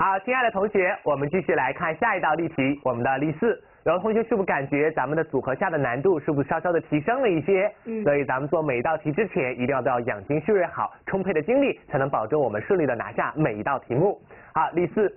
好，亲爱的同学，我们继续来看下一道例题，我们的例四。有的同学是不是感觉咱们的组合下的难度是不是稍稍的提升了一些？嗯所以咱们做每一道题之前，一定要都要养精蓄锐好，充沛的精力，才能保证我们顺利的拿下每一道题目。好，例四，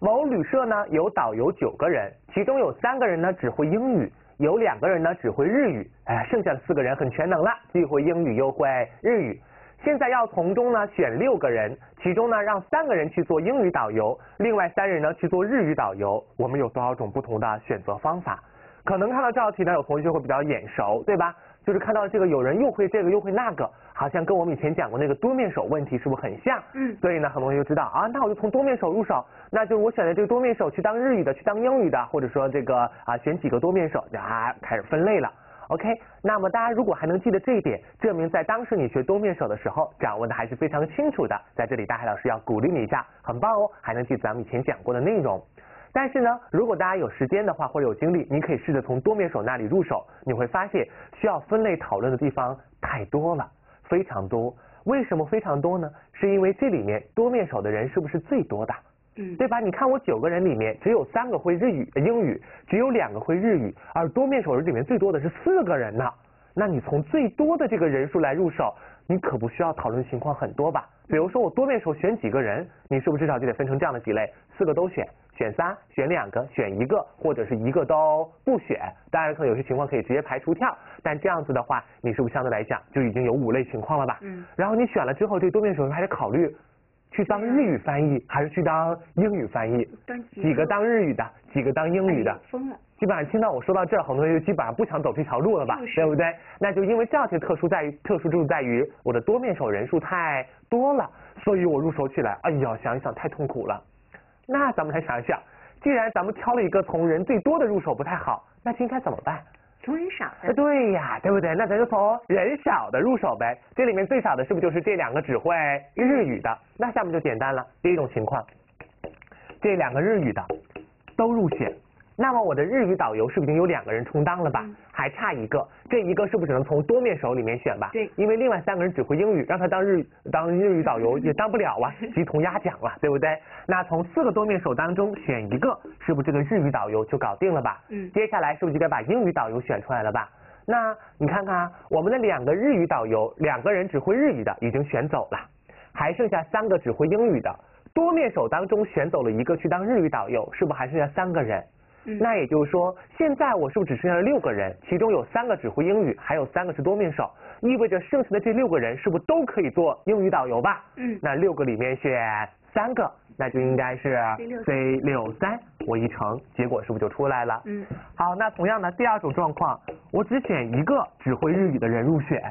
某旅社呢有导游九个人，其中有三个人呢只会英语，有两个人呢只会日语，哎，剩下的四个人很全能了，既会英语又会日语。现在要从中呢选六个人，其中呢让三个人去做英语导游，另外三人呢去做日语导游。我们有多少种不同的选择方法？可能看到这道题呢，有同学会比较眼熟，对吧？就是看到这个有人又会这个又会那个，好像跟我们以前讲过那个多面手问题是不是很像？嗯所以呢，很多同学就知道啊，那我就从多面手入手，那就是我选的这个多面手去当日语的，去当英语的，或者说这个啊选几个多面手，啊开始分类了。OK，那么大家如果还能记得这一点，证明在当时你学多面手的时候，掌握的还是非常清楚的。在这里，大海老师要鼓励你一下，很棒哦，还能记得咱们以前讲过的内容。但是呢，如果大家有时间的话，或者有精力，你可以试着从多面手那里入手，你会发现需要分类讨论的地方太多了，非常多。为什么非常多呢？是因为这里面多面手的人是不是最多的？嗯对吧？你看我九个人里面只有三个会日语、呃英语，只有两个会日语，而多面手人里面最多的是四个人呢。那你从最多的这个人数来入手，你可不需要讨论情况很多吧？比如说我多面手选几个人，你是不是至少就得分成这样的几类？四个都选，选仨，选两个，选一个，或者是一个都不选。当然，可能有些情况可以直接排除掉，但这样子的话，你是不是相对来讲就已经有五类情况了吧？嗯然后你选了之后，这多面手还得考虑去当日语翻译还是去当英语翻译？当几个当日语的，几个当英语的哎，疯了，基本上听到我说到这儿，很多人就基本上不想走这条路了吧，就是对不对？那就因为这道题特殊在于，特殊之处在于我的多面手人数太多了，所以我入手起来，哎呀，想一想太痛苦了。那咱们来想一想，既然咱们挑了一个从人最多的入手不太好，那就应该怎么办？从人少哎，的，对呀，对不对？那咱就从人少的入手呗。这里面最少的是不是就是这两个只会日语的？那下面就简单了。第一种情况，这两个日语的都入选，那么我的日语导游是不是已经有两个人充当了吧？嗯还差一个，这一个是不是只能从多面手里面选吧？对因为另外三个人只会英语，让他当日当日语导游也当不了啊，鸡同鸭讲了，对不对？那从四个多面手当中选一个，是不是这个日语导游就搞定了吧？嗯接下来是不是就该把英语导游选出来了吧？那你看看啊，我们的两个日语导游，两个人只会日语的已经选走了，还剩下三个只会英语的。多面手当中选走了一个去当日语导游，是不是还剩下三个人？嗯那也就是说，现在我是不是只剩下了六个人？其中有三个只会英语，还有三个是多面手，意味着剩下的这六个人是不是都可以做英语导游吧？嗯那六个里面选三个，那就应该是 C63 C 六三，我一乘，结果是不是就出来了？嗯好，那同样的第二种状况，我只选一个只会日语的人入选，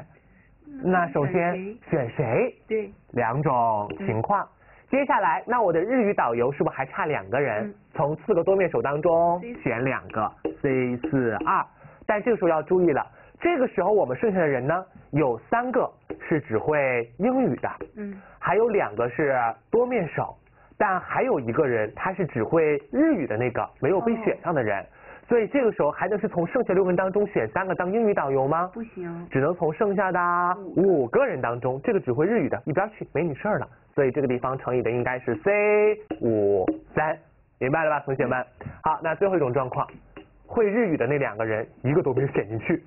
那首先选谁？对，两种情况。接下来，那我的日语导游是不是还差两个人？嗯。从四个多面手当中选两个，C 四二。但这个时候要注意了，这个时候我们剩下的人呢，有三个是只会英语的，嗯。还有两个是多面手，但还有一个人他是只会日语的那个没有被选上的人，所以这个时候还能是从剩下六个人当中选三个当英语导游吗？不行，只能从剩下的五个人当中，这个只会日语的一边去，没你事儿了。所以这个地方乘以的应该是 C 五三，明白了吧，同学们？好，那最后一种状况，会日语的那两个人一个都没选进去，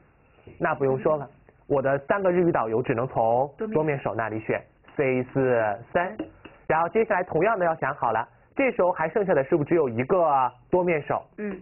那不用说了，我的三个日语导游只能从多面手那里选 C 四三，然后接下来同样的要想好了，这时候还剩下的是不是只有一个多面手，嗯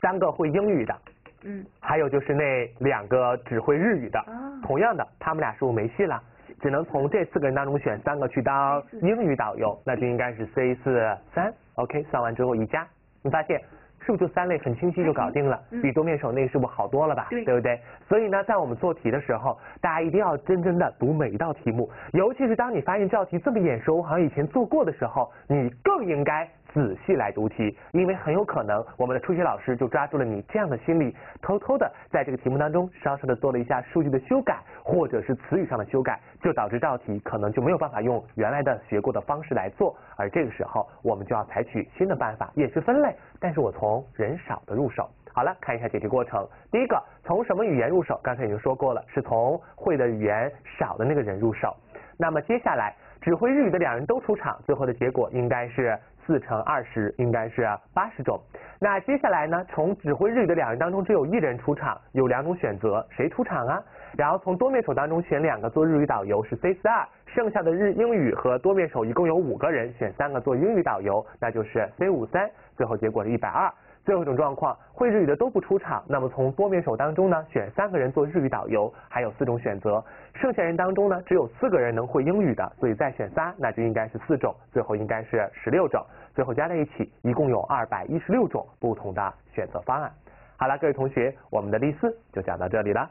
三个会英语的？嗯还有就是那两个只会日语的，哦同样的，他们俩是不是没戏了？只能从这四个人当中选三个去当英语导游，那就应该是 C 四三。OK，算完之后一加，你发现是不是就三类很清晰就搞定了？嗯比多面手那个是不是好多了吧？对不对？所以呢，在我们做题的时候，大家一定要真正的读每一道题目，尤其是当你发现这道题这么眼熟，好像以前做过的时候，你更应该仔细来读题，因为很有可能我们的初学老师就抓住了你这样的心理，偷偷的在这个题目当中稍稍的做了一下数据的修改，或者是词语上的修改，就导致这道题可能就没有办法用原来的学过的方式来做，而这个时候我们就要采取新的办法，也是分类，但是我从人少的入手。好了，看一下解题过程。第一个，从什么语言入手？刚才已经说过了，是从会的语言少的那个人入手。那么接下来，只会日语的两人都出场，最后的结果应该是四乘二十，应该是八十种。那接下来呢，从只会日语的两人当中只有一人出场，有两种选择，谁出场啊？然后从多面手当中选两个做日语导游是 C 四二，剩下的日英语和多面手一共有五个人，选三个做英语导游，那就是 C 五三，最后结果是一百二。最后一种状况，会日语的都不出场，那么从多面手当中呢，选三个人做日语导游，还有四种选择，剩下人当中呢，只有四个人能会英语的，所以再选三，那就应该是四种，最后应该是十六种，最后加在一起，一共有二百一十六种不同的选择方案。好了，各位同学，我们的例四就讲到这里了。